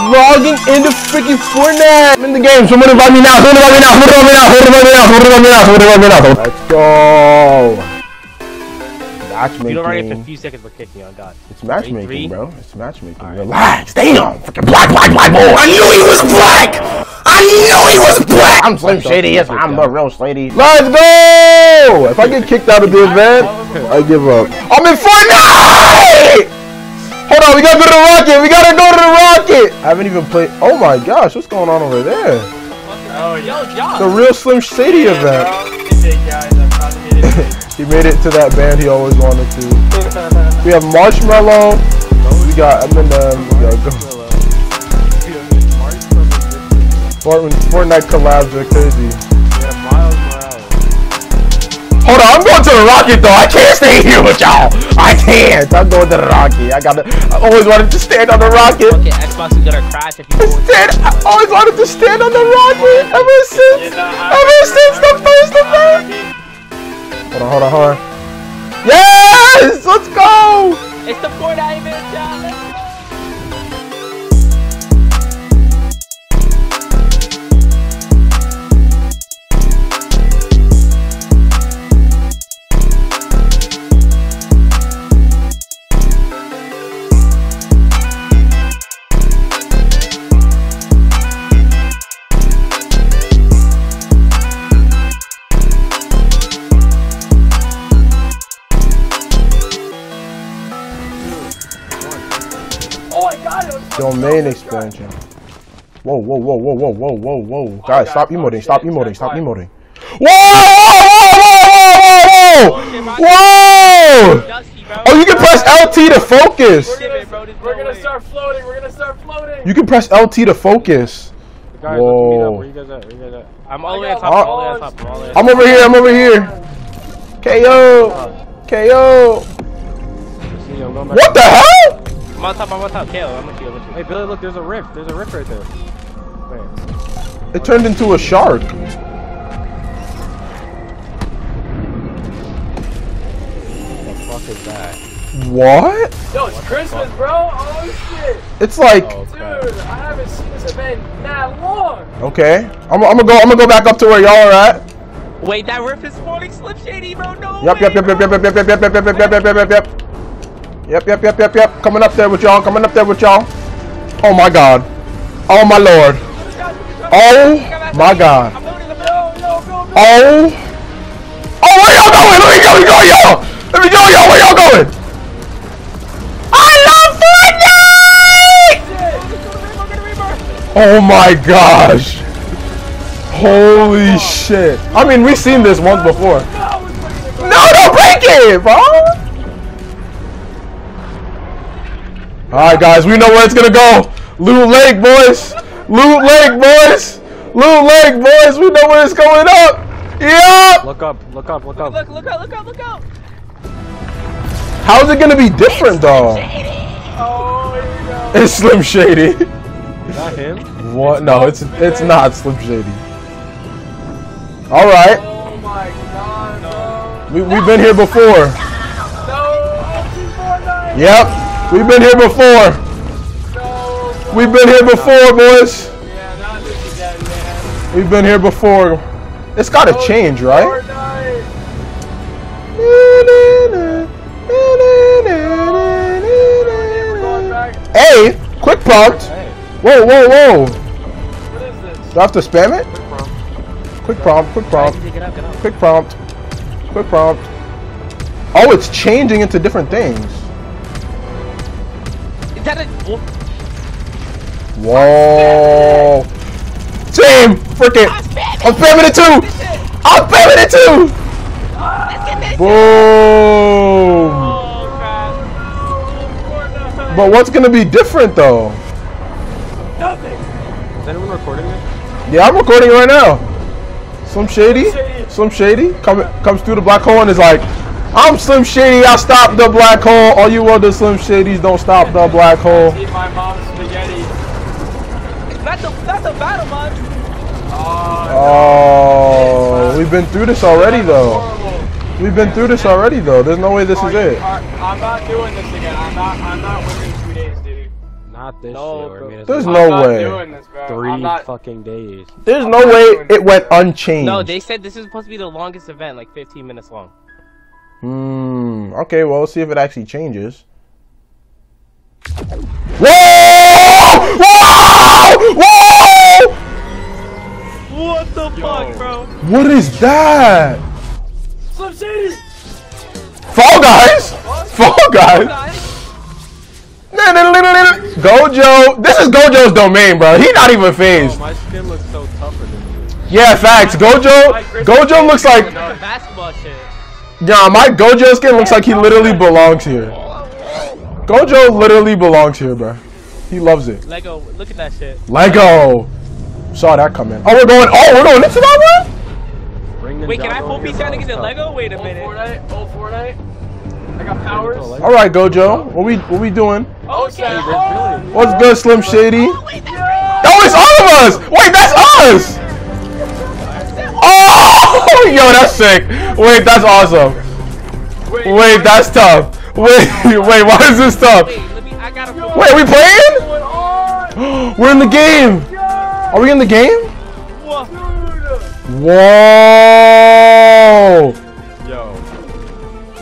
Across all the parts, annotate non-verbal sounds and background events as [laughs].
Logging into freaking Fortnite. I'm in the game. Someone invite me now. Someone invite me now. Someone invite me now. Someone invite me now. Someone invite me now. Someone invite me now. Let's go. Matchmaking. You don't already have a few seconds for kicking on God. It's matchmaking, Three? bro. It's matchmaking. All right. Relax. Damn. Freaking black, black, black boy. I knew he was black. I knew he was black. I'm Slim Shady. Yes, I'm the real Shady. Let's go. If I get kicked out of the event, I give up. I'm in Fortnite. Hold on, we gotta go to the rocket. We gotta go to the rocket. I haven't even played. Oh my gosh, what's going on over there? Oh, yo, y'all. The real Slim Shady event. [laughs] He made it to that band he always wanted to. [laughs] We have Marshmello. We got Eminem. Um, we got Go- Fortnite collabs are crazy. Hold on, I'm going to the rocket though. I can't stay here with y'all. I can't. I'm going to the rocket. I gotta. I always wanted to stand on the rocket. Okay, Xbox is gonna crash if you Stand, I always wanted to stand on the rocket ever since, ever since the first event. Hold on, hold on, hold on. Yes, let's go. It's the Fortnite event, y'all. Domain expansion. Whoa, whoa, whoa, whoa, whoa, whoa, whoa, whoa. Guys, stop emoting, stop emoting, stop emoting. Whoa, whoa, whoa, whoa, whoa, whoa! Whoa! Oh, you can press LT to focus. We're gonna, start floating. We're gonna start floating. You can press LT to focus. Whoa. let's meet up. Where you guys at? Where you guys at? I'm all the way on I top. got I'm all the way on top. I'm all the way on top. I'm over here, I'm over here. KO. KO. See, I'm going back. What the hell? I'm on top. I'm on top. Kale, I'm with you. I'm with you. Hey, Billy, look, there's a rift. There's a rift right there. Wait. It turned into a shark. What the fuck is that? What? Yo, it's Christmas, bro. Oh shit, It's like, Oh, dude. I haven't seen this event that long. okay. I'm, I'm gonna go. I'm gonna go back up to where y'all are at. Wait, that rift is spawning Slim Shady, bro. No Yep, yep, way, yep, yep, bro. yep, yep, yep, yep, yep, yep, yep, yep, yep, yep, yep. Yep, yep, yep, yep, yep. Yep. Coming up there with y'all. Coming up there with y'all. Oh my God. Oh my Lord. Oh my God. Oh. Oh, where y'all going? Let me go, go, y'all. Let me go, y'all. Where y'all going? I love Fortnite! Oh my gosh. Holy shit. I mean, we've seen this once before. No, don't break it, bro. Alright, guys, we know where it's gonna go. Loot Lake, boys. Loot Lake, boys. Loot Lake, boys. We know where it's going up. Yup. Look up, look up, look up. Look, look out, look out, look out. How's it gonna be different, though? Oh, here. [laughs] It's Slim Shady. Is that him? What? No, it's it's not Slim Shady. All right, Oh my god, bro. we we've been here before. No, Fortnite. Yep, we've been here before. We've been here before, boys. We've been here before. It's gotta change, right? Hey, quick prompt. Whoa, whoa, whoa. What is this? Do I have to spam it? Quick prompt, quick prompt, quick prompt, quick prompt. Oh, it's changing into different things. Is that a? Oh, Whoa. Team, frick it. I'm spamming it too. I'm spamming it too. Boom. oh But what's gonna be different though? Nothing. is anyone recording this? Yeah, I'm recording right now. Slim Shady, Shady. Slim Shady come, comes through the black hole and is like, I'm Slim Shady, I stopped the black hole. All you other Slim Shadys don't stop the black hole. Eat my mom's spaghetti. That's a that's a battle mod. Oh, Oh, we've been through this already though. horrible. We've been through this already though. There's no way this is oh, you- it. are- I'm not doing this again. I'm not. I'm not waiting two days, dude. Not this No, shit. bro. I mean, There's like no I'm not way. doing this, bro. three I'm not. fucking days. There's no way it went unchanged. No, they said this is supposed to be the longest event, like 15 minutes long. Hmm. Okay. Well, let's see if it actually changes. Whoa! Whoa! Whoa! What the fuck, bro? What is that? Slim Shady. Fall guys. Fall guys. Gojo. This is Gojo's domain, bro. He not even Oh, phased. my skin looks so tougher than this. Yeah, facts. Gojo. Gojo looks like. Basketball shit. Yeah, my Gojo skin looks like he literally belongs here. Gojo literally belongs here, bro. He loves it. Lego, look at that shit. Lego. Saw that coming. Oh, we're going. Oh, we're going into that one. Bring Wait, can I Ninjago full in piece here, that niggas bro. Lego? Wait a Old minute. Oh, Fortnite. Old Fortnite. I got powers. All right, Gojo. What we what we doing? Oh, Okay. snap. There's really- What's good, Slim oh, Shady? Wait, that's Oh, it's all of us. Wait, that's us. Oh, [laughs] yo, that's sick. Wait, that's awesome. Wait, that's tough. Wait, [laughs] wait, why is this tough? Wait, let me. I gotta. Wait, are we playing? [gasps] We're in the game. Are we in the game? Whoa. Yo,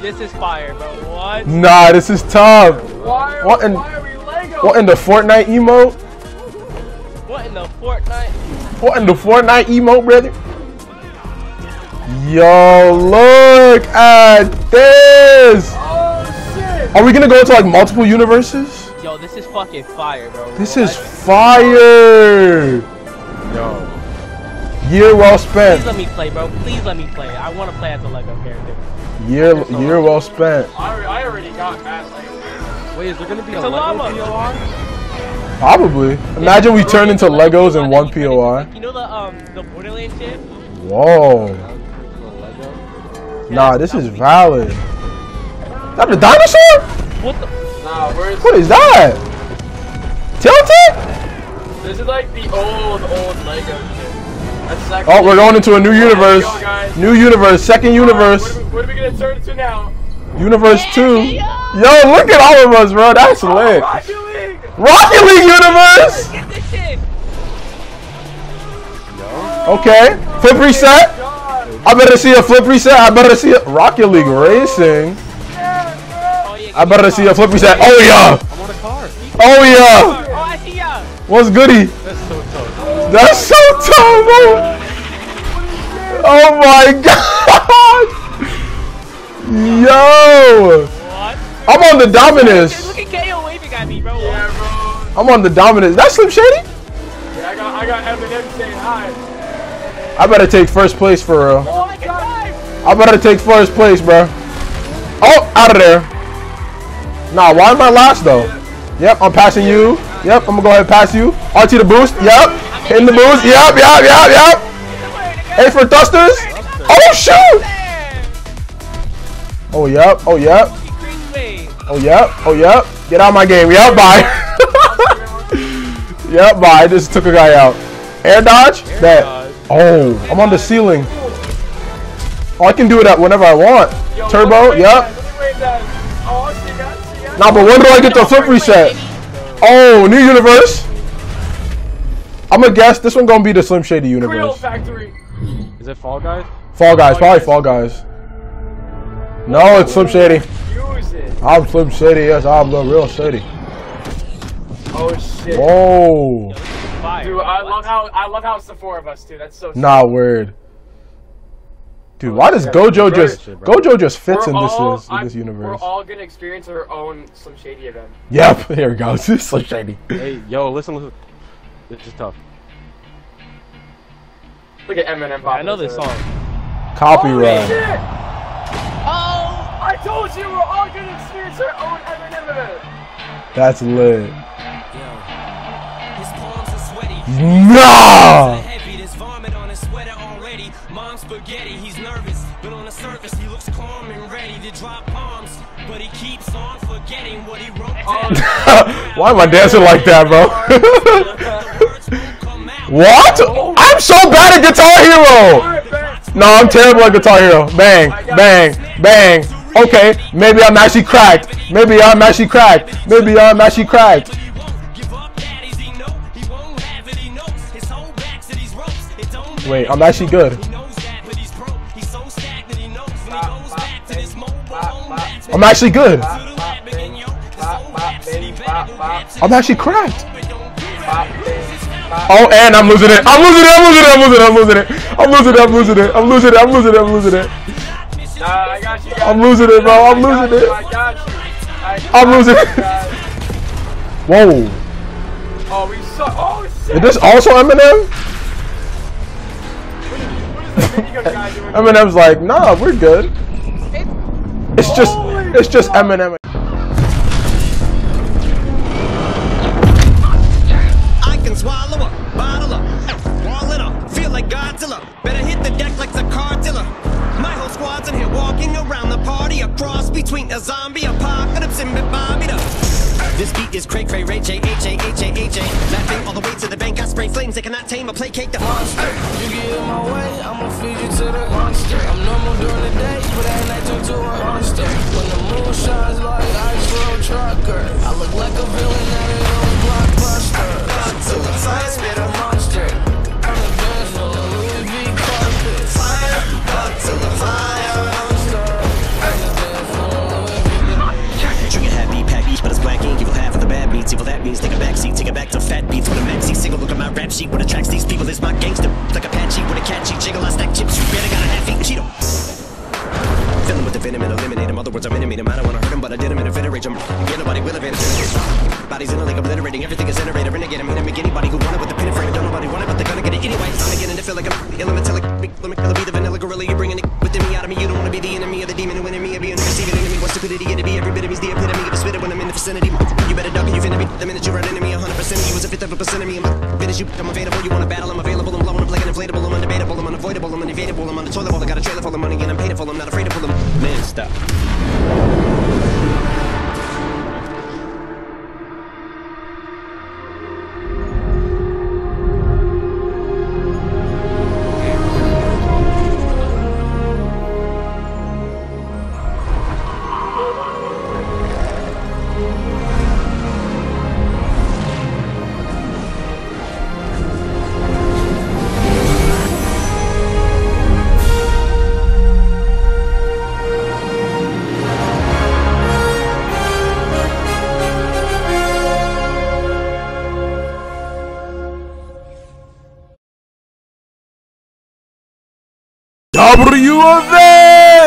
This is fire, bro. What? Nah, this is tough. Why are, What in- why are we Lego? What in the Fortnite emote? What in the Fortnite? What in the Fortnite emote, brother? Yo, look at this. Oh, shit. Are we gonna go into like multiple universes? Yo, this is fucking fire, bro. This is fire. yo. Year well spent. Please let me play, bro. Please let me play. I want to play as a Lego character. Year year well spent. I already, I already got past like. Wait, is there gonna be It's a a Lego llama. POI? Probably. Imagine we turn into Legos in one POI. You know the um the Borderlands shit? Whoa. Lego? Nah, this is valid. That a dinosaur? What the? Nah, where's What is that? Tilted? this is like the old old Lego shit. That's like Oh, we're going into a new universe. Go. New universe, second What universe. are, we, what are we gonna turn to now? Universe 2. Yo, look at all of us, bro. That's oh, lit. Rocket League! Rocket League universe! Get this shit. Okay. Flip reset. God! I better see a flip reset. I better see a Rocket League Racing. Oh yeah. I better see a flip reset. Oh yeah. I'm on a car. Oh yeah. Oh, I see ya. What's goody? That's so tough. That's so tough. bro. Oh my god. Yo. What? I'm on the Dude, Dominus. look at KO waving at me, bro. Yeah, bro. I'm on the Dominus. That's Slim Shady? Yeah, I got I got Eminem saying hi. I better take first place for real. I better take first place, bro. Oh, out of there. Nah, why am I last though? Yep, I'm passing you. Yep, I'm gonna go ahead and pass you. RT the boost. Yep. Hitting the boost. Yep, yep, yep, yep. A for thrusters. Oh shoot. Oh yep. Oh yep. Oh yep. Oh yep. Get out of my game. Yep. Bye. [laughs] yep. Bye. I just took a guy out. Air dodge. That. Oh, I'm on the ceiling. Oh, I can do it at whenever I want. Yo, Turbo. Yep. that, let me wave. Oh, see ya, see ya. Nah, but when do I get the flip reset? Oh, new universe. I'm gonna guess this one gonna be the Slim Shady universe. Factory. Is it Fall Guys? Fall Guys, probably Fall Guys. No, it's Slim Shady. I'm Slim Shady. Yes, I'm the real Shady. Oh shit. Whoa. Dude, I love how I love how it's the four of us too. That's so. sick. Nah, weird. Dude, oh, why does Gojo just Gojo just fits in We're this all- this, in this universe? We're all gonna experience our own Slim Shady event. Yep, [laughs] here we go. [laughs] Slim Shady. Hey, yo, listen, listen. This is tough. Look at Eminem. I know into this it. song. Holy Copyright. shit! Oh! I told you we're all gonna experience our own Eminem event. That's lit. Already. Mom's spaghetti, he's nervous, but on the surface he looks calm and ready to drop bombs. But he keeps on forgetting what he wrote. Oh. [laughs] Why am I dancing like that, bro? The words won't come out. what? I'm so bad at Guitar Hero. No, I'm terrible at Guitar Hero. Bang, bang, bang. Okay, maybe I'm actually cracked. Maybe I'm actually cracked. Maybe I'm actually cracked. His old rap city bag of raps I'm actually cracked. but don't give a Oh, and I'm losing it. I'm losing it. I'm losing it. I'm losing it. I'm losing it. I'm losing it. I'm losing it. I'm losing it. I'm losing it. I'm losing it. I got you. guys. I'm losing it, bro. I'm losing it. I got you. I I'm losing it. Whoa. Oh, we suck. Oh shit. Is this also Eminem? [laughs] Eminem's like, nah, we're good. It's just, it's just oh Eminem. I can swallow a bottle up, wall it up, feel like Godzilla. Better hit the deck like the cartilla. My whole squad's in here walking around the party, a cross between a zombie apocalypse and Bobby. This beat is cray cray ray J H A H A H A. Laughing all the way to the bank. I spray flames. They cannot tame or placate the monster. You get in my way, I'ma feed you to the monster. I'm normal during the day, but at night turn to a monster. When the moon shines like ice road trucker, I look like a villain at an old blockbuster. To the fire, spit a monster. Bodies in a lake obliterating. Everything is innovator. Renegade. Hit 'em. Make anybody who want it with the pin frame. Don't nobody want it, but they're gonna get it anyway. I'm beginning to feel like I'm ill me kill be the vanilla gorilla. You're bringing it within me out of me. You don't wanna be the enemy of the demon who me. Be an receiving enemy. What stupidity it to be? Every bit of me's the epitome of a spitter when I'm in the vicinity. You better duck and you finna be the minute you run into me. 100% of you is a fifth of a percent of me. I'm a as you. I'm available. You wanna battle? I'm available. I'm blowing up like an inflatable. I'm undebatable. I'm unavoidable. I'm unevadable. I'm on the toilet bowl. I got a trailer full of money and I'm paid for. I'm not afraid to pull them. Man, stop.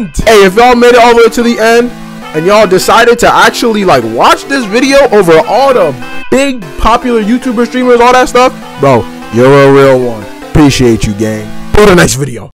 Event! Hey, if y'all made it all the way to the end and y'all decided to actually like watch this video over all the big popular YouTuber streamers, all that stuff, bro, you're a real one. Appreciate you, gang. For the next video.